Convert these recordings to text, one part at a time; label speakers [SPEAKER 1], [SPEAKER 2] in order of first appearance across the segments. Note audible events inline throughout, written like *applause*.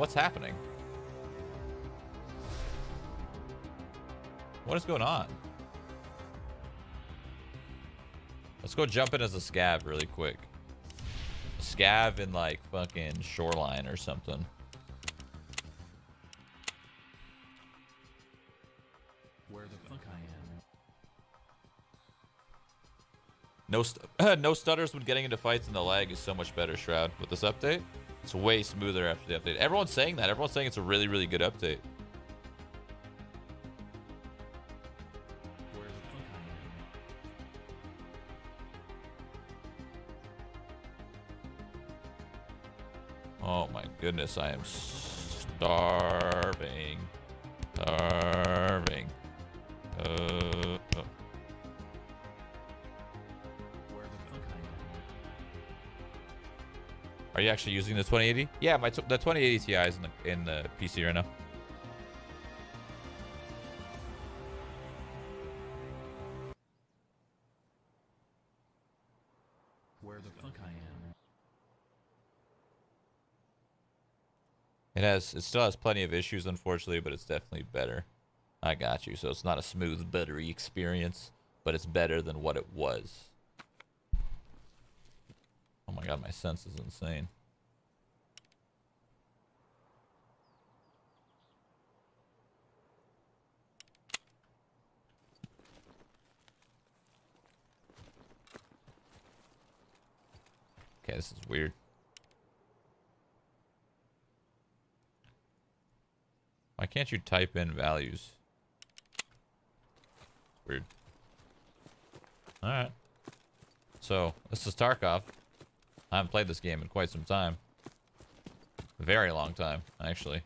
[SPEAKER 1] What's happening? What is going on? Let's go jump in as a scav really quick. A scav in like fucking shoreline or something.
[SPEAKER 2] Where the fuck I am?
[SPEAKER 1] No, st *laughs* no stutters when getting into fights, and the lag is so much better. Shroud with this update, it's way smoother after the update. Everyone's saying that. Everyone's saying it's a really, really good update. Oh my goodness, I am starving. Starving. You actually using the 2080? Yeah, my t the 2080 Ti is in the in the PC right now.
[SPEAKER 2] Where the fuck I am?
[SPEAKER 1] It has it still has plenty of issues, unfortunately, but it's definitely better. I got you. So it's not a smooth, buttery experience, but it's better than what it was. Oh my god, my sense is insane. Okay, this is weird. Why can't you type in values? Weird. Alright. So, this is Tarkov. I haven't played this game in quite some time. A very long time, actually.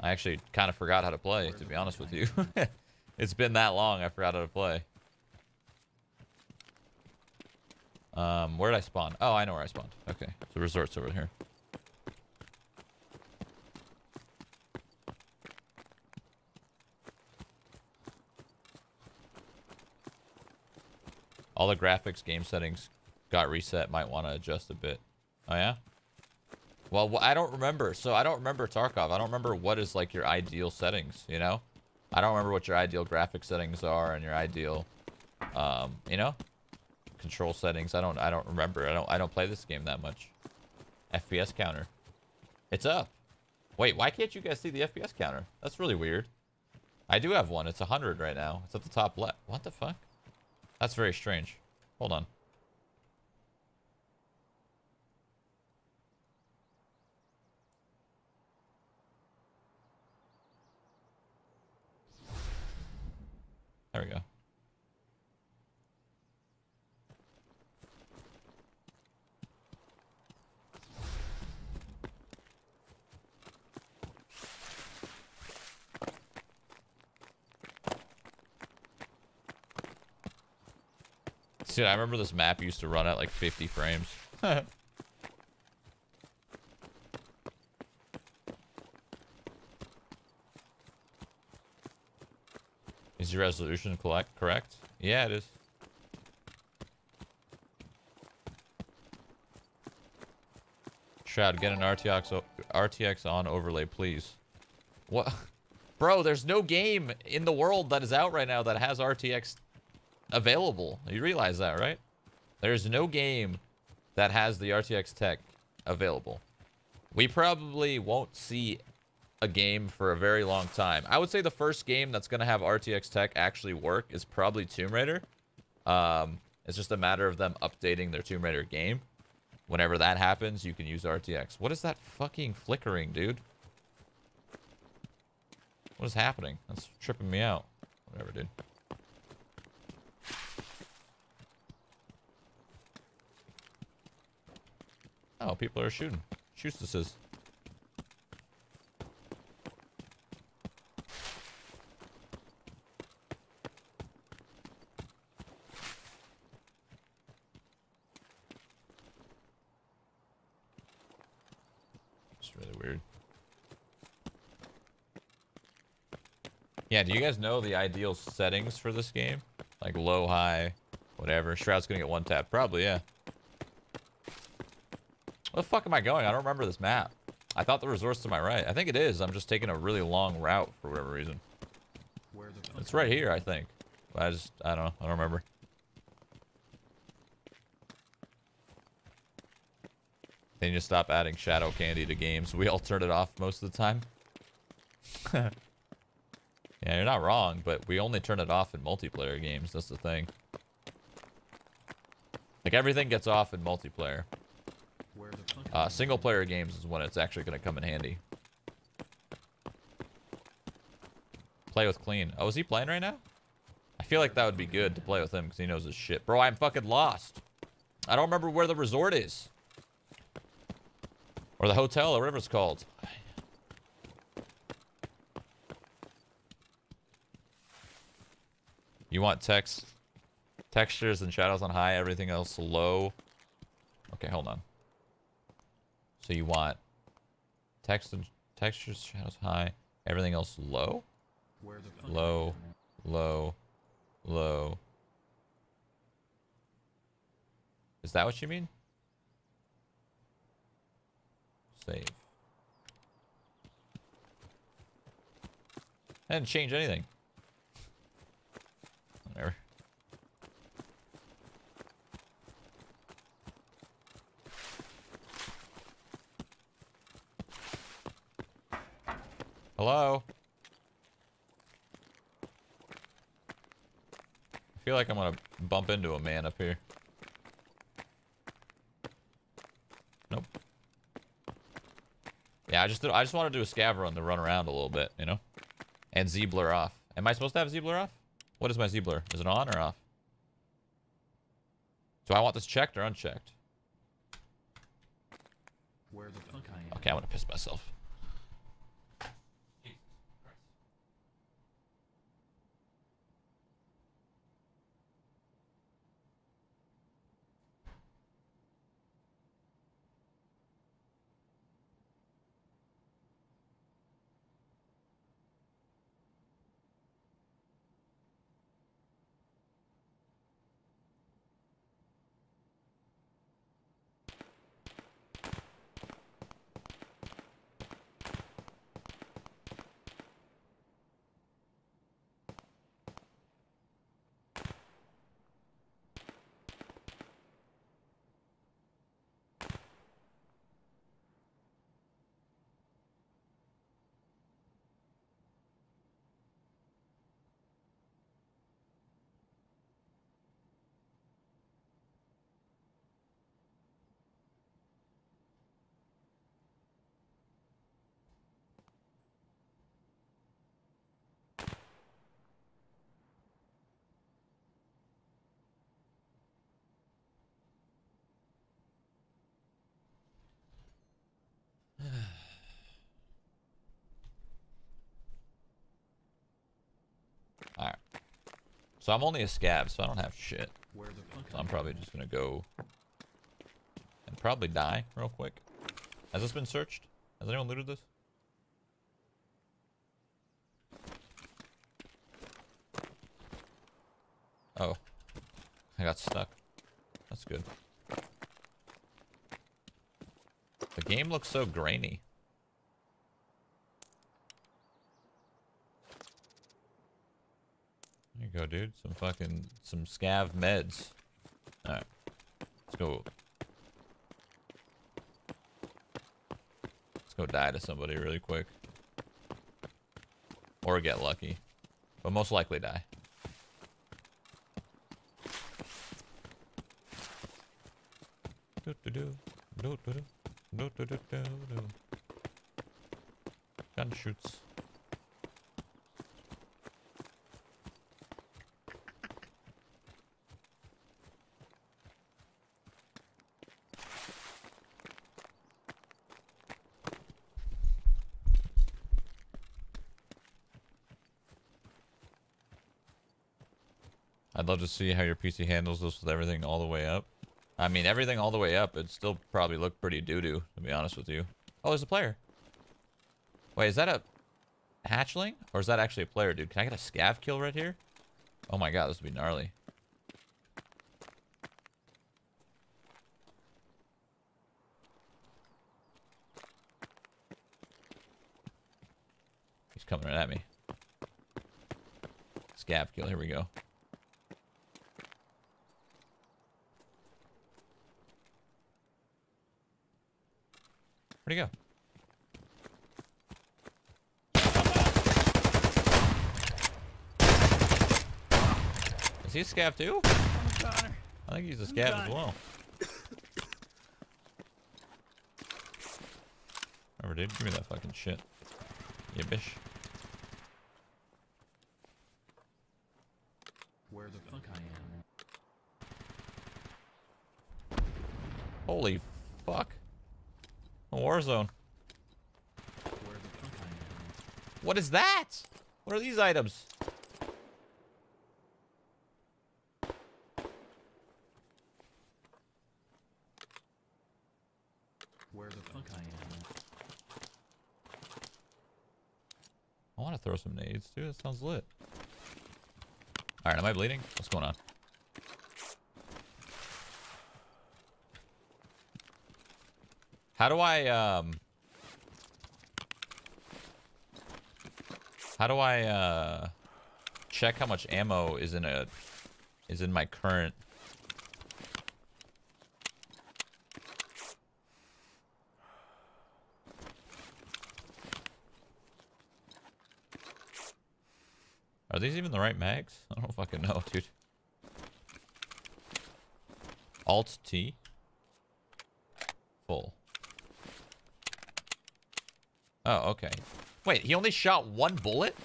[SPEAKER 1] I actually kind of forgot how to play, to be honest with you. *laughs* it's been that long, I forgot how to play. Um, where did I spawn? Oh, I know where I spawned. Okay, the resort's over here. All the graphics, game settings got reset. Might want to adjust a bit. Oh, yeah? Well, I don't remember. So I don't remember Tarkov. I don't remember what is like your ideal settings, you know? I don't remember what your ideal graphic settings are and your ideal, um, you know? Control settings. I don't, I don't remember. I don't, I don't play this game that much. FPS counter. It's up. Wait, why can't you guys see the FPS counter? That's really weird. I do have one. It's 100 right now. It's at the top left. What the fuck? That's very strange. Hold on. There we go. Dude, I remember this map used to run at like 50 frames. *laughs* is your resolution collect correct? Yeah, it is. Shroud, get an RTX RTX on overlay, please. What? *laughs* Bro, there's no game in the world that is out right now that has RTX available. You realize that, right? There's no game that has the RTX tech available. We probably won't see a game for a very long time. I would say the first game that's going to have RTX tech actually work is probably Tomb Raider. Um, it's just a matter of them updating their Tomb Raider game. Whenever that happens, you can use RTX. What is that fucking flickering, dude? What is happening? That's tripping me out. Whatever, dude. Oh, people are shooting. Shootstesses. It's really weird. Yeah, do you guys know the ideal settings for this game? Like low, high, whatever. Shroud's gonna get one tap. Probably, yeah. Where the fuck am I going? I don't remember this map. I thought the resort's to my right. I think it is. I'm just taking a really long route for whatever reason. It's right here, I think. I just, I don't know. I don't remember. They you stop adding shadow candy to games. We all turn it off most of the time. *laughs* yeah, you're not wrong, but we only turn it off in multiplayer games. That's the thing. Like, everything gets off in multiplayer. Uh, single player games is when it's actually going to come in handy. Play with Klean. Oh, is he playing right now? I feel like that would be good to play with him because he knows his shit. Bro, I'm fucking lost. I don't remember where the resort is. Or the hotel or whatever it's called. You want text, textures and shadows on high, everything else low. Okay, hold on. So you want text and textures, shadows high, everything else low,
[SPEAKER 2] Where the
[SPEAKER 1] low, low, low. Is that what you mean? Save. I didn't change anything. Whatever. Hello? I feel like I'm gonna bump into a man up here. Nope. Yeah, I just I just want to do a scav run to run around a little bit, you know? And Z blur off. Am I supposed to have Z blur off? What is my Z blur? Is it on or off? Do I want this checked or unchecked?
[SPEAKER 2] Where the fuck I am.
[SPEAKER 1] Okay, I'm gonna piss myself. Alright. So I'm only a scav, so I don't have shit. So I'm probably just gonna go and probably die real quick. Has this been searched? Has anyone looted this? Oh. I got stuck. That's good. The game looks so grainy. You go, dude. Some fucking some scav meds. Alright. Let's go. Let's go die to somebody really quick. Or get lucky. But most likely die. Do do do. Do do do. Do do do do do. Gun shoots. I'd love to see how your PC handles this with everything all the way up. I mean, everything all the way up, it'd still probably look pretty doo-doo, to be honest with you. Oh, there's a player. Wait, is that a hatchling? Or is that actually a player, dude? Can I get a scav kill right here? Oh my god, this would be gnarly. He's coming right at me. Scav kill. Here we go. Where'd he go? Is he a scav too? I think he's a scav as well. Remember, dude, give me that fucking shit. Yeah, bish.
[SPEAKER 2] Where the fuck I am?
[SPEAKER 1] Holy fuck. A war zone. What is that? What are these items?
[SPEAKER 2] Where the fuck I am?
[SPEAKER 1] I want to throw some nades, too. That sounds lit. Alright, am I bleeding? What's going on? How do I, um... How do I, uh... Check how much ammo is in a... Is in my current... Are these even the right mags? I don't fucking know, *laughs* dude. Alt T. Full. Oh, okay. Wait, he only shot one bullet?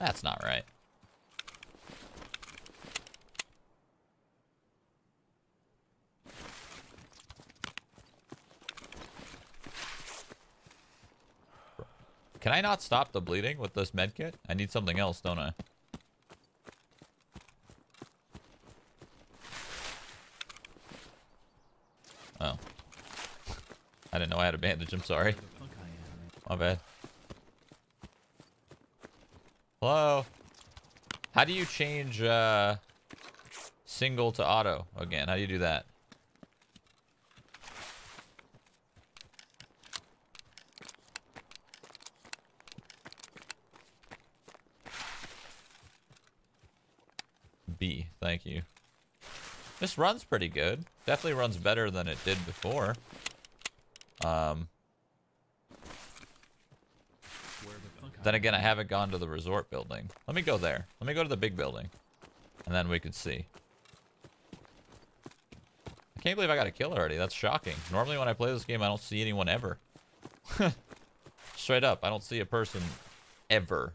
[SPEAKER 1] That's not right. Can I not stop the bleeding with this medkit? I need something else, don't I? Oh. *laughs* I didn't know I had a bandage, I'm sorry. My bad. Hello? How do you change uh, single to auto again? How do you do that? B, thank you. This runs pretty good. Definitely runs better than it did before. Um,
[SPEAKER 2] Where the fuck
[SPEAKER 1] then again, I haven't gone to the resort building. Let me go there. Let me go to the big building. And then we can see. I can't believe I got a kill already. That's shocking. Normally when I play this game, I don't see anyone ever. *laughs* Straight up, I don't see a person ever.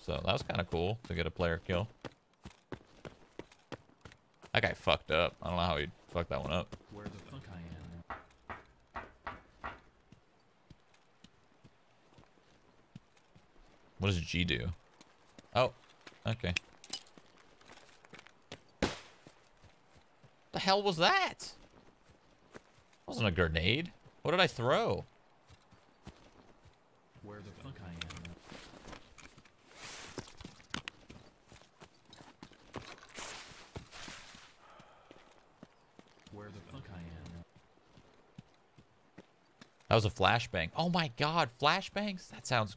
[SPEAKER 1] So that was kind of cool to get a player kill. That guy fucked up. I don't know how he fucked that one up.
[SPEAKER 2] Where the fuck I am?
[SPEAKER 1] What does G do? Oh, okay. The hell was that? Wasn't a grenade. What did I throw?
[SPEAKER 2] Where the fuck I am? Where the fuck I am?
[SPEAKER 1] That was a flashbang. Oh my god, flashbangs? That sounds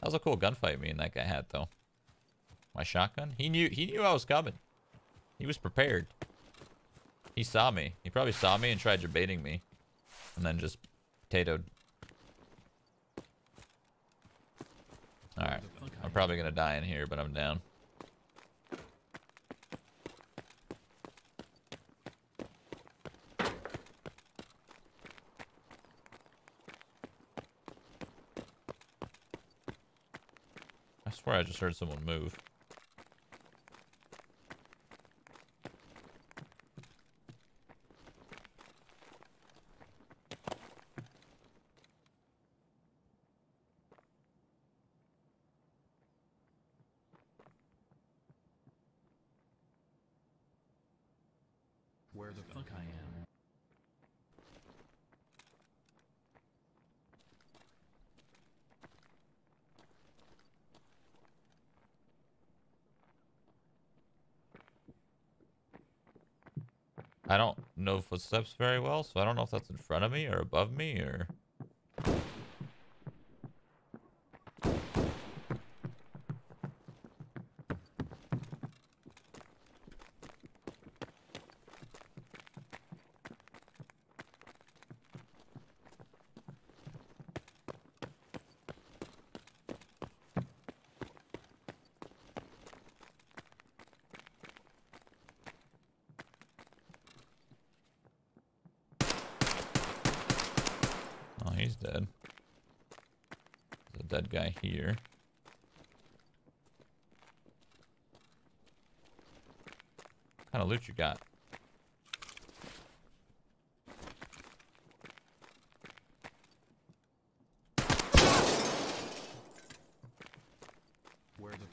[SPEAKER 1] That was a cool gunfight me and that guy had though. My shotgun? He knew he knew I was coming. He was prepared. He saw me. He probably saw me and tried debating me. And then just potatoed. Alright. I'm probably gonna die in here, but I'm down. I swear I just heard someone move.
[SPEAKER 2] Where the fuck I am?
[SPEAKER 1] I don't know footsteps very well, so I don't know if that's in front of me or above me or. Oh, he's dead. There's a dead guy here. What kind of loot you got?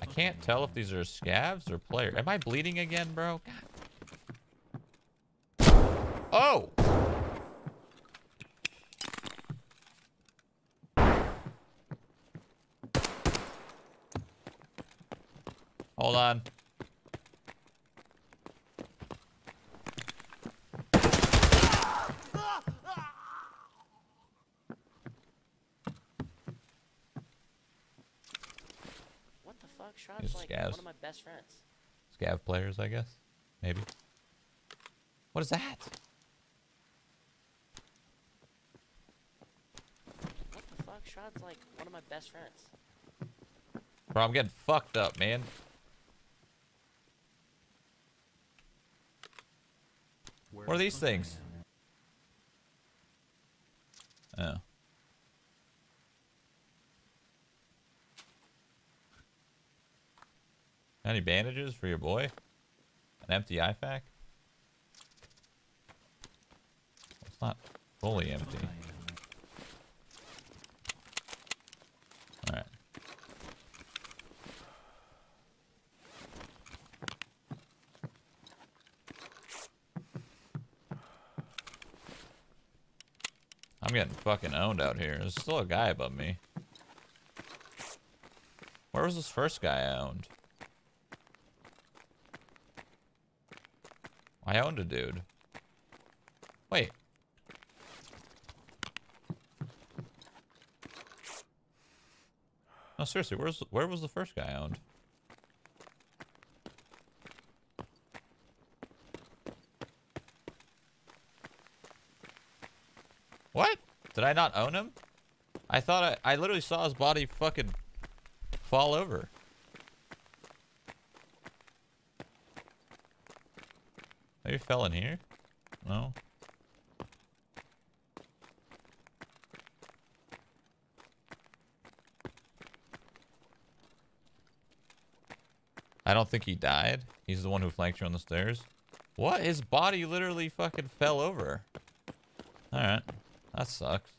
[SPEAKER 1] I can't tell if these are scavs or player. Am I bleeding again, bro? God. Oh! Hold on.
[SPEAKER 3] What the fuck? Shroud's
[SPEAKER 1] These
[SPEAKER 3] like
[SPEAKER 1] scavs.
[SPEAKER 3] one of my best friends.
[SPEAKER 1] Scav players, I guess. Maybe. What is that?
[SPEAKER 3] What the fuck? Shroud's like one of my best friends.
[SPEAKER 1] Bro, I'm getting fucked up, man.
[SPEAKER 2] Where
[SPEAKER 1] What are these things? Oh. Any bandages for your boy? An empty IFAK? It's not fully empty. Alright. I'm getting fucking owned out here. There's still a guy above me. Where was this first guy I owned? I owned a dude. Wait. No, seriously, where's where was the first guy owned? What? Did I not own him? I thought I, I literally saw his body fucking fall over. Maybe fell in here? No. I don't think he died. He's the one who flanked you on the stairs. What? His body literally fucking fell over. Alright. That sucks.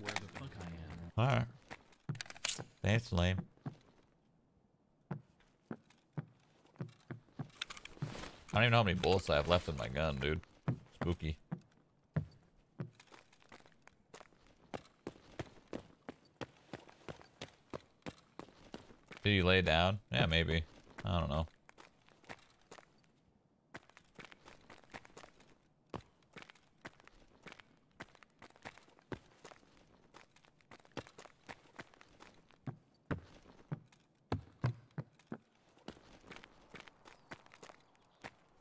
[SPEAKER 2] Where the fuck I am.
[SPEAKER 1] Alright. That's lame. I don't even know how many bullets I have left in my gun, dude. Spooky. Did you lay down? Yeah, maybe. I don't know.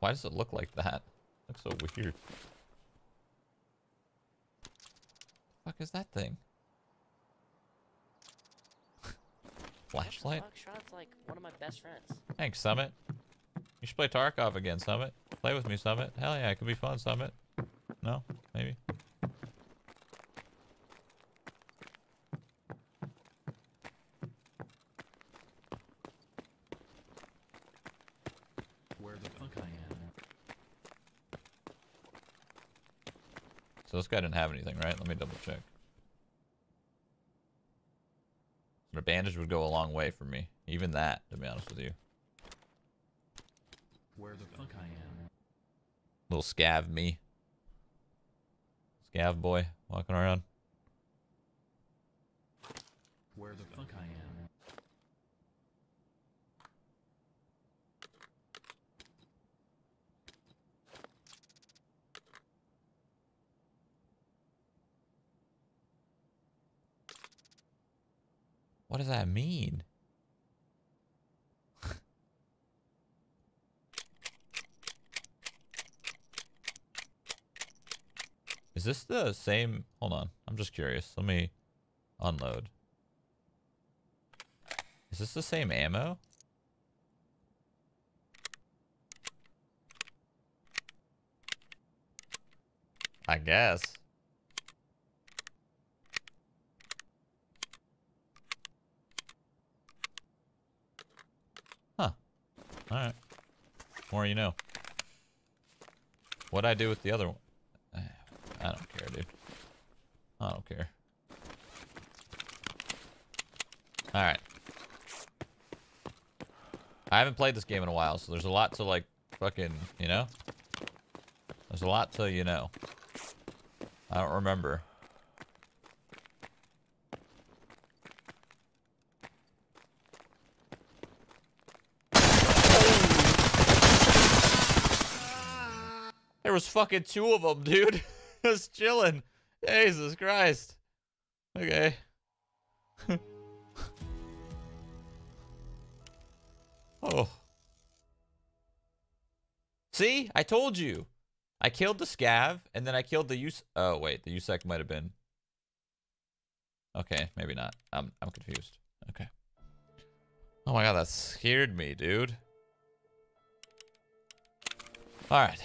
[SPEAKER 1] Why does it look like that? looks so weird. The fuck is that thing? *laughs* Flashlight?
[SPEAKER 3] Like one of my best friends.
[SPEAKER 1] Thanks, Summit. You should play Tarkov again, Summit. Play with me, Summit. Hell yeah, it could be fun, Summit. No? Maybe?
[SPEAKER 2] Where the fuck I am.
[SPEAKER 1] So this guy didn't have anything, right? Let me double check. A bandage would go a long way for me. Even that, to be honest with you.
[SPEAKER 2] Where the fuck I am.
[SPEAKER 1] Little scav me. Scav boy walking around.
[SPEAKER 2] Where the fuck I am.
[SPEAKER 1] What does that mean? *laughs* Is this the same? Hold on. I'm just curious. Let me unload. Is this the same ammo? I guess. Alright. More you know. What'd I do with the other one? *sighs* I don't care, dude. I don't care. Alright. I haven't played this game in a while, so there's a lot to, like, fucking, you know? There's a lot to, you know. I don't remember. There was fucking two of them, dude. *laughs* Just chilling. Jesus Christ. Okay. *laughs* oh. See? I told you. I killed the scav, and then I killed the use. Oh wait, the USEC might have been. Okay, maybe not. I'm I'm confused. Okay. Oh my god, that scared me, dude. All right.